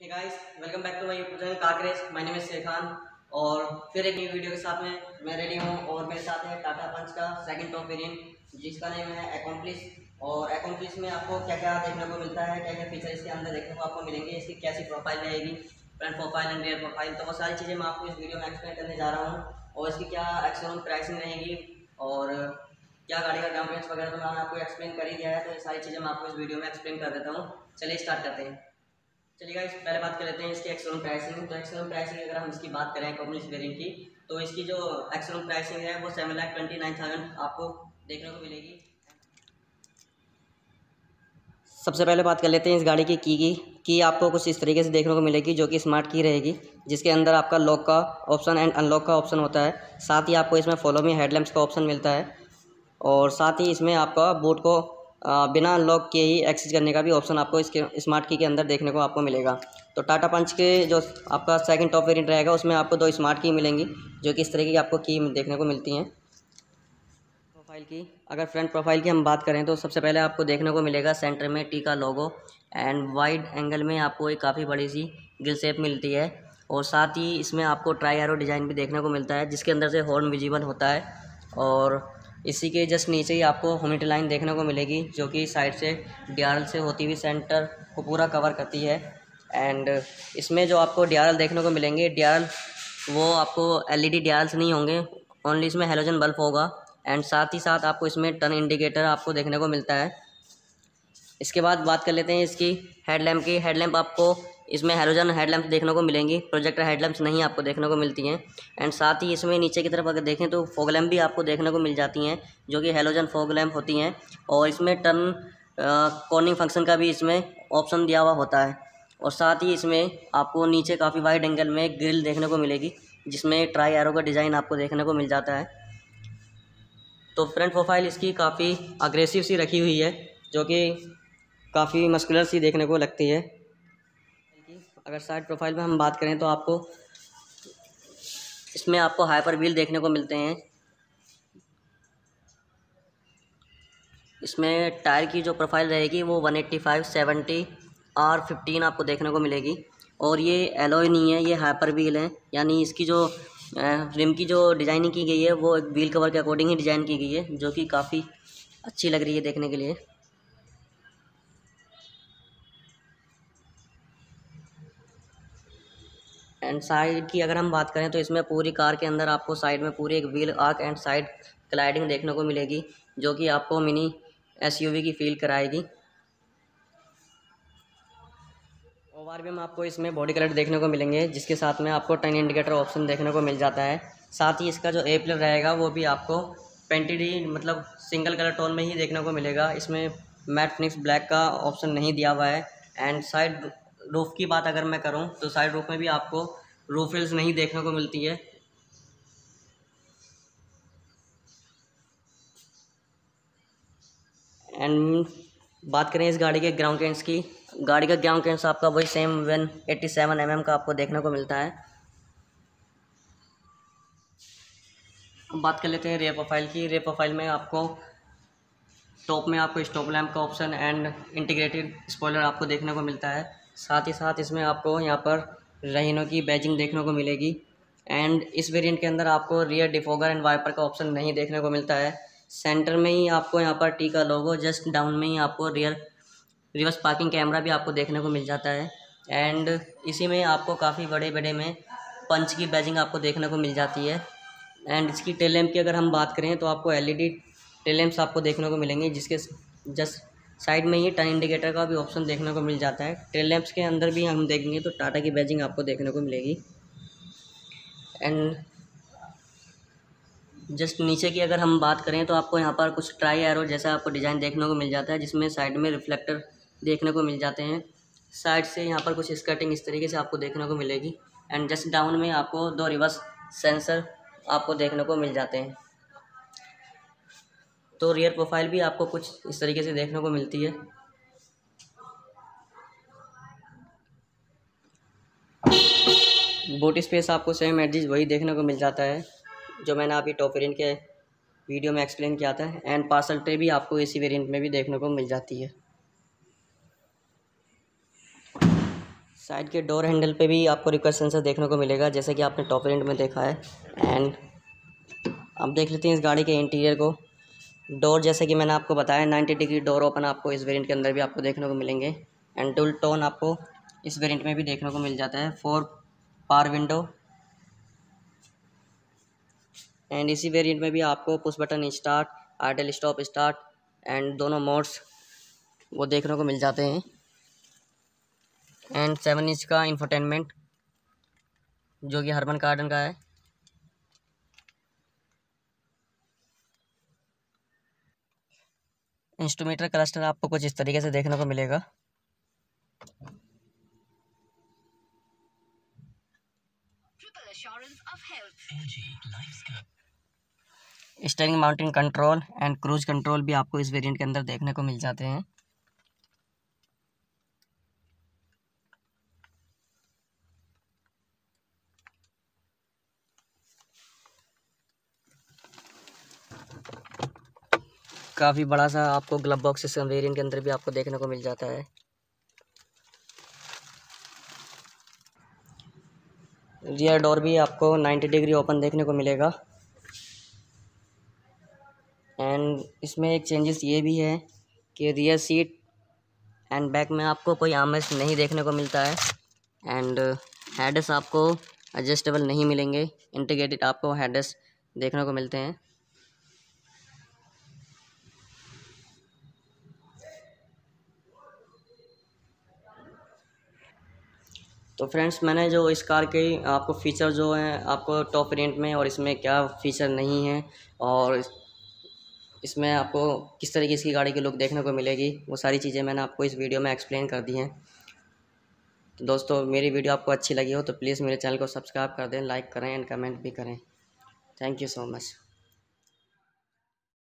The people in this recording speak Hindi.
Welcome back to my YouTube channel काकरेज my name is Shekhan और फिर एक न्यू वीडियो के साथ में मैं रेडी हूँ और मेरे साथ है टाटा पंच का सेकंड टॉप वेरिएंट जिसका नेम है एकम्प्लिस और एकम्प्लिस में आपको क्या क्या देखने को मिलता है क्या क्या फीचर इसके अंदर देखने को आपको मिलेंगे, इसकी कैसी प्रोफ़ाइल रहेगी front profile and rear profile तो वो सारी चीज़ें मैं आपको इस वीडियो में एक्सप्लेन करने जा रहा हूँ और इसकी क्या एक्सटर्नल प्राइसिंग रहेगी और क्या गाड़ी का डाउन वगैरह तो मैंने आपको एक्सप्लेन कर ही दिया है तो ये सारी चीज़ें मैं आपको इस वीडियो में एक्सप्लेन कर देता हूँ। चलिए स्टार्ट करते हैं। चलिए इस पहले बात कर लेते हैं इसकी एक्सटर्नल प्राइसिंग तो एक्सटर्नल प्राइसिंग अगर हम इसकी बात करें कंपनी वेरियंट की तो इसकी जो एक्सटर्नल प्राइसिंग है वो seven lakh twenty nine thousand आपको देखने को मिलेगी। सबसे पहले बात कर लेते हैं इस गाड़ी की की की। की आपको कुछ इस तरीके से देखने को मिलेगी जो कि स्मार्ट की रहेगी, जिसके अंदर आपका लॉक का ऑप्शन एंड अनलॉक का ऑप्शन होता है। साथ ही आपको इसमें फॉलो मी हेडलैम्प्स का ऑप्शन मिलता है। और साथ ही इसमें आपका बूट को बिना अनलॉक के ही एक्सेस करने का भी ऑप्शन आपको इसके स्मार्ट की के अंदर देखने को आपको मिलेगा। तो टाटा पंच के जो आपका सेकंड टॉप वेरिएंट रहेगा, उसमें आपको दो स्मार्ट की मिलेंगी, जो कि इस तरह की आपको की देखने को मिलती हैं। प्रोफ़ाइल की, अगर फ्रंट प्रोफ़ाइल की हम बात करें तो सबसे पहले आपको देखने को मिलेगा सेंटर में टी का लोगो एंड वाइड एंगल में आपको एक काफ़ी बड़ी सी गिल शेप मिलती है। और साथ ही इसमें आपको ट्राई एरो डिज़ाइन भी देखने को मिलता है, जिसके अंदर से हॉर्न विजिबल होता है। और इसी के जस्ट नीचे ही आपको होमिटी लाइन देखने को मिलेगी, जो कि साइड से डी से होती हुई सेंटर को पूरा कवर करती है। एंड इसमें जो आपको डी देखने को मिलेंगे डी वो आपको एल ई नहीं होंगे ओनली इसमें हेलोजन बल्ब होगा। एंड साथ ही साथ आपको इसमें टर्न इंडिकेटर आपको देखने को मिलता है। इसके बाद बात कर लेते हैं इसकी हेडलैम्प की। हेडलैम्प आपको इसमें हेलोजन हेडलैम्प देखने को मिलेंगी प्रोजेक्टर हेडलैम्प्स नहीं आपको देखने को मिलती हैं। एंड साथ ही इसमें नीचे की तरफ़ अगर देखें तो फोग लैम्प भी आपको देखने को मिल जाती हैं, जो कि हेलोजन फोग लैम्प होती हैं। और इसमें टर्न कॉर्निंग फ़ंक्शन का भी इसमें ऑप्शन दिया हुआ होता है। और साथ ही इसमें आपको नीचे काफ़ी वाइड एंगल में ग्रिल देखने को मिलेगी, जिसमें ट्राई एरो का डिज़ाइन आपको देखने को मिल जाता है। तो फ्रंट प्रोफ़ाइल इसकी काफ़ी अग्रेसिव सी रखी हुई है, जो कि काफ़ी मस्कुलर सी देखने को लगती है। अगर साइड प्रोफ़ाइल में हम बात करें तो आपको इसमें आपको हाइपर व्हील देखने को मिलते हैं। इसमें टायर की जो प्रोफ़ाइल रहेगी वो 185 70 आर फिफ्टीन आपको देखने को मिलेगी। और ये एलोई नहीं है, ये हाइपर व्हील है। यानी इसकी जो रिम की जो डिज़ाइनिंग की गई है, वो एक व्हील कवर के अकॉर्डिंग ही डिज़ाइन की गई है, जो कि काफ़ी अच्छी लग रही है देखने के लिए। एंड साइड की अगर हम बात करें तो इसमें पूरी कार के अंदर आपको साइड में पूरी एक wheel arch and side cladding देखने को मिलेगी, जो कि आपको मिनी एसयूवी की फील कराएगी। ओवर भी में आपको इसमें बॉडी कलर देखने को मिलेंगे, जिसके साथ में आपको टर्न इंडिकेटर ऑप्शन देखने को मिल जाता है। साथ ही इसका जो ए प्लर रहेगा, वो भी आपको पेंटेड मतलब सिंगल कलर टोन में ही देखने को मिलेगा। इसमें मैट फिनिक्स ब्लैक का ऑप्शन नहीं दिया हुआ है। एंड साइड रूफ़ की बात अगर मैं करूँ तो साइड रूफ में भी आपको रूफ हिल्स नहीं देखने को मिलती है। एंड बात करें इस गाड़ी के ग्राउंड कैंस की, गाड़ी का ग्राउंड कैंस आपका वही same one eighty seven M का आपको देखने को मिलता है। बात कर लेते हैं रेयर प्रोफ़ाइल की। रेयर प्रोफ़ाइल में आपको टॉप में आपको स्टॉप लैम्प का ऑप्शन एंड इंटीग्रेटेड स्पॉइलर आपको देखने को मिलता है। साथ ही साथ इसमें आपको यहाँ पर रहीनों की बैजिंग देखने को मिलेगी। एंड इस वेरिएंट के अंदर आपको रियर डिफोगर एंड वाइपर का ऑप्शन नहीं देखने को मिलता है। सेंटर में ही आपको यहाँ पर टी का लोगो जस्ट डाउन में ही आपको रियर रिवर्स पार्किंग कैमरा भी आपको देखने को मिल जाता है। एंड इसी में आपको काफ़ी बड़े बड़े में पंच की बैजिंग आपको देखने को मिल जाती है। एंड इसकी टेल की अगर हम बात करें तो आपको एलईडी टेल लैम्प्स आपको देखने को मिलेंगे, जिसके जस्ट साइड में ही टर्न इंडिकेटर का भी ऑप्शन देखने को मिल जाता है। टेल लैंप्स के अंदर भी हम देखेंगे तो टाटा की बैजिंग आपको देखने को मिलेगी। एंड जस्ट नीचे की अगर हम बात करें तो आपको यहाँ पर कुछ ट्राई एरो जैसा आपको डिज़ाइन देखने को मिल जाता है, जिसमें साइड में रिफ्लेक्टर देखने को मिल जाते हैं। साइड से यहाँ पर कुछ स्कर्टिंग इस तरीके से आपको देखने को मिलेगी। एंड जस्ट डाउन में आपको दो रिवर्स सेंसर आपको देखने को मिल जाते हैं। तो रियर प्रोफ़ाइल भी आपको कुछ इस तरीके से देखने को मिलती है। बोट स्पेस आपको सेम एडजिस वही देखने को मिल जाता है, जो मैंने अभी टॉप वेरियंट के वीडियो में एक्सप्लेन किया था एंड पार्सल ट्रे भी आपको इसी वेरिएंट में भी देखने को मिल जाती है। साइड के डोर हैंडल पे भी आपको रिक्वेस्ट सेंसर देखने को मिलेगा, जैसे कि आपने टॉप रेंट में देखा है एंड अब देख लेते हैं इस गाड़ी के इंटीरियर को। डोर जैसे कि मैंने आपको बताया 90 डिग्री डोर ओपन आपको इस वेरिएंट के अंदर भी आपको देखने को मिलेंगे। एंड डुल टोन आपको इस वेरिएंट में भी देखने को मिल जाता है। फोर पार विंडो एंड इसी वेरिएंट में भी आपको push button start idle stop start and दोनों मोड्स वो देखने को मिल जाते हैं। एंड सेवन इंच का इंफरटेनमेंट जो कि हरमन कार्डन का है। इंस्ट्रोमीटर क्लस्टर आपको कुछ इस तरीके से देखने को मिलेगा। Steering mounting control and cruise control भी आपको इस वेरिएंट के अंदर देखने को मिल जाते हैं। काफ़ी बड़ा सा आपको ग्लब बॉक्स इस वेरियंट के अंदर भी आपको देखने को मिल जाता है। रियर डोर भी आपको 90 डिग्री ओपन देखने को मिलेगा। एंड इसमें एक चेंजेस ये भी है कि रियर सीट एंड बैक में आपको कोई आमरेस्ट नहीं देखने को मिलता है। एंड हेडस आपको एडजस्टेबल नहीं मिलेंगे। इंटीग्रेटेड आपको हेडस देखने को मिलते हैं। तो फ्रेंड्स, मैंने जो इस कार के आपको फ़ीचर जो हैं, आपको टॉप रेंट में और इसमें क्या फ़ीचर नहीं है और इसमें आपको किस तरीके इसकी गाड़ी की लुक देखने को मिलेगी, वो सारी चीज़ें मैंने आपको इस वीडियो में एक्सप्लेन कर दी हैं। तो दोस्तों, मेरी वीडियो आपको अच्छी लगी हो तो प्लीज़ मेरे चैनल को सब्सक्राइब कर दें लाइक करें एंड कमेंट भी करें। Thank you so much